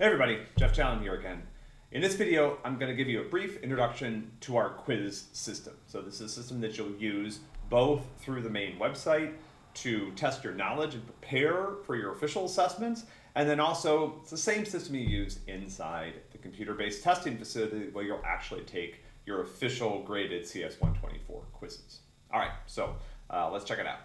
Hey everybody, Jeff Challen here again. In this video, I'm going to give you a brief introduction to our quiz system. So this is a system that you'll use both through the main website to test your knowledge and prepare for your official assessments, and then also it's the same system you use inside the computer-based testing facility where you'll actually take your official graded CS124 quizzes. All right, so uh, let's check it out.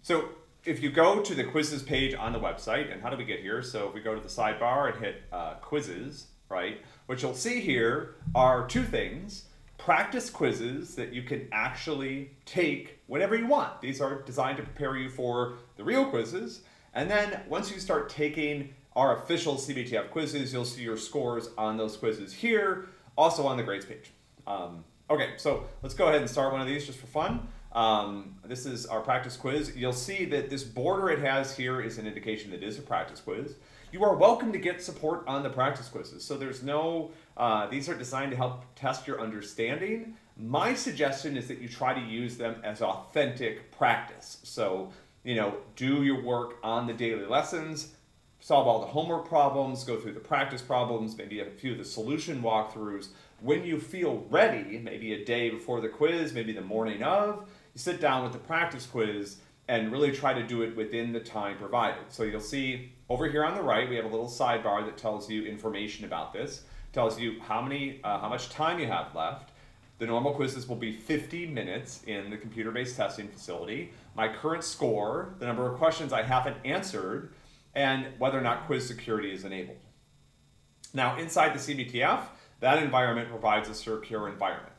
So if you go to the quizzes page on the website, and how do we get here? So if we go to the sidebar and hit uh, quizzes, right? What you'll see here are two things. Practice quizzes that you can actually take whenever you want. These are designed to prepare you for the real quizzes. And then once you start taking our official CBTF quizzes, you'll see your scores on those quizzes here, also on the grades page. Um, okay, so let's go ahead and start one of these just for fun. Um, this is our practice quiz. You'll see that this border it has here is an indication that it is a practice quiz. You are welcome to get support on the practice quizzes. So there's no, uh, these are designed to help test your understanding. My suggestion is that you try to use them as authentic practice. So, you know, do your work on the daily lessons, solve all the homework problems, go through the practice problems, maybe a few of the solution walkthroughs. When you feel ready, maybe a day before the quiz, maybe the morning of, sit down with the practice quiz and really try to do it within the time provided. So you'll see over here on the right, we have a little sidebar that tells you information about this, tells you how many, uh, how much time you have left. The normal quizzes will be 50 minutes in the computer-based testing facility. My current score, the number of questions I haven't answered, and whether or not quiz security is enabled. Now, inside the CBTF, that environment provides a secure environment.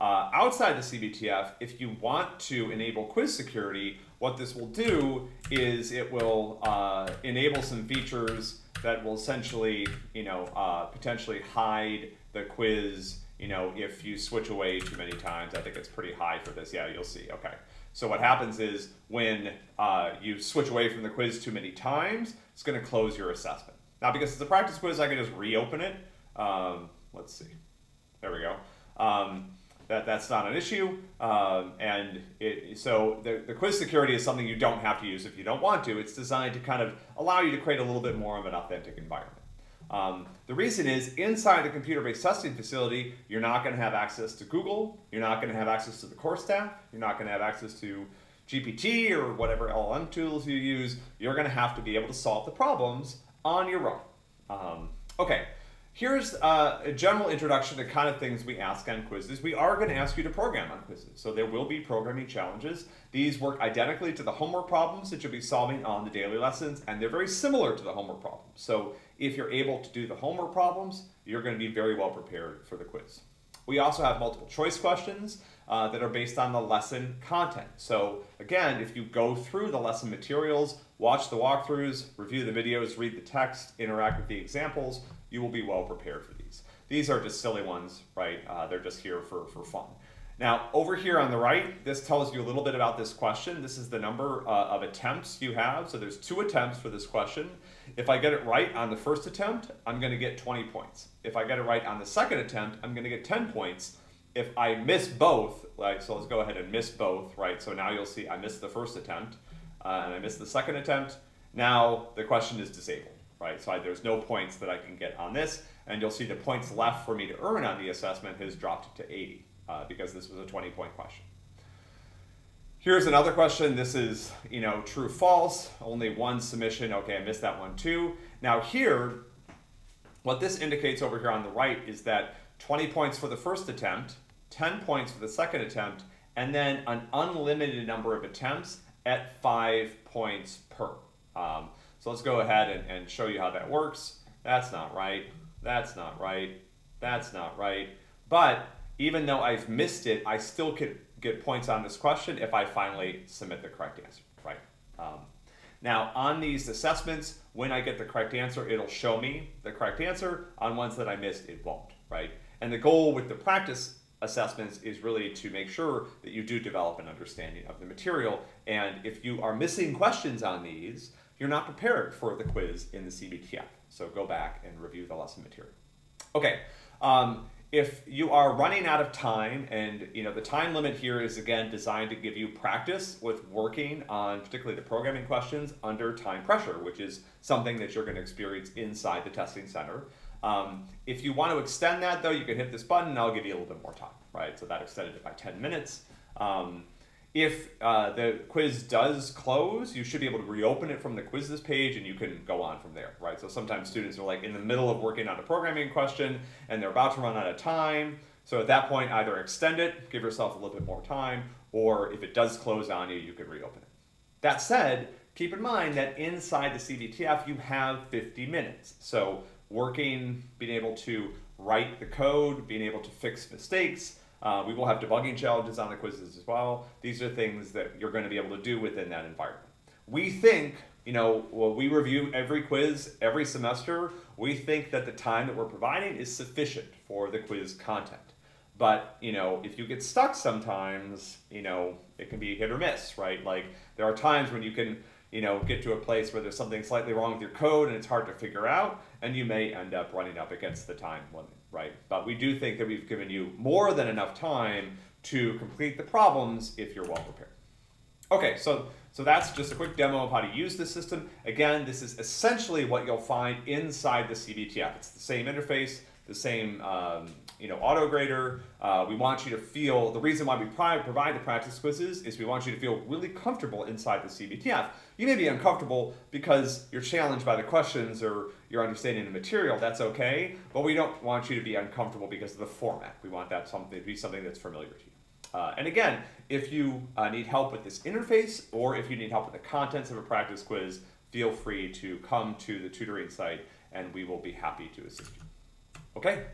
Uh, outside the CBTF, if you want to enable quiz security, what this will do is it will uh, enable some features that will essentially, you know, uh, potentially hide the quiz, you know, if you switch away too many times. I think it's pretty high for this. Yeah, you'll see. Okay. So what happens is when uh, you switch away from the quiz too many times, it's going to close your assessment. Now, because it's a practice quiz, I can just reopen it. Um, let's see. There we go. Um, that that's not an issue. Um, and it, so the, the quiz security is something you don't have to use if you don't want to. It's designed to kind of allow you to create a little bit more of an authentic environment. Um, the reason is inside the computer-based testing facility, you're not going to have access to Google, you're not going to have access to the course staff, you're not going to have access to GPT or whatever LLM tools you use. You're going to have to be able to solve the problems on your own. Um, okay, Here's uh, a general introduction to kind of things we ask on quizzes. We are going to ask you to program on quizzes, so there will be programming challenges. These work identically to the homework problems that you'll be solving on the daily lessons, and they're very similar to the homework problems. So if you're able to do the homework problems, you're going to be very well prepared for the quiz. We also have multiple choice questions uh, that are based on the lesson content. So again, if you go through the lesson materials, watch the walkthroughs, review the videos, read the text, interact with the examples, you will be well prepared for these. These are just silly ones, right? Uh, they're just here for, for fun. Now, over here on the right, this tells you a little bit about this question. This is the number uh, of attempts you have. So there's two attempts for this question. If I get it right on the first attempt, I'm going to get 20 points. If I get it right on the second attempt, I'm going to get 10 points. If I miss both, like, so let's go ahead and miss both, right? So now you'll see I missed the first attempt uh, and I missed the second attempt. Now the question is disabled right? So I, there's no points that I can get on this, and you'll see the points left for me to earn on the assessment has dropped to 80 uh, because this was a 20 point question. Here's another question. This is, you know, true, false, only one submission. Okay, I missed that one too. Now here, what this indicates over here on the right is that 20 points for the first attempt, 10 points for the second attempt, and then an unlimited number of attempts at five points per. Um, so let's go ahead and, and show you how that works. That's not right. That's not right. That's not right. But even though I've missed it, I still could get points on this question if I finally submit the correct answer, right? Um, now, on these assessments, when I get the correct answer, it'll show me the correct answer. On ones that I missed, it won't, right? And the goal with the practice assessments is really to make sure that you do develop an understanding of the material. And if you are missing questions on these, you're not prepared for the quiz in the CBTF. So go back and review the lesson material. Okay, um, if you are running out of time and you know the time limit here is again designed to give you practice with working on particularly the programming questions under time pressure which is something that you're going to experience inside the testing center. Um, if you want to extend that though you can hit this button and i'll give you a little bit more time right? So that extended it by 10 minutes. Um, if uh, the quiz does close, you should be able to reopen it from the quizzes page and you can go on from there, right? So sometimes students are like in the middle of working on a programming question and they're about to run out of time. So at that point, either extend it, give yourself a little bit more time, or if it does close on you, you could reopen it. That said, keep in mind that inside the CBTF, you have 50 minutes. So working, being able to write the code, being able to fix mistakes, uh, we will have debugging challenges on the quizzes as well. These are things that you're going to be able to do within that environment. We think, you know, well, we review every quiz every semester. We think that the time that we're providing is sufficient for the quiz content. But, you know, if you get stuck sometimes, you know, it can be hit or miss, right? Like there are times when you can, you know, get to a place where there's something slightly wrong with your code and it's hard to figure out, and you may end up running up against the time limit right? But we do think that we've given you more than enough time to complete the problems if you're well prepared. Okay, so, so that's just a quick demo of how to use this system. Again, this is essentially what you'll find inside the CBTF. It's the same interface, the same um, you know, auto grader. Uh, we want you to feel, the reason why we provide the practice quizzes is we want you to feel really comfortable inside the CBTF. You may be uncomfortable because you're challenged by the questions or you're understanding the material, that's okay, but we don't want you to be uncomfortable because of the format. We want that something to be something that's familiar to you. Uh, and again, if you uh, need help with this interface or if you need help with the contents of a practice quiz, feel free to come to the tutoring site and we will be happy to assist you. Okay?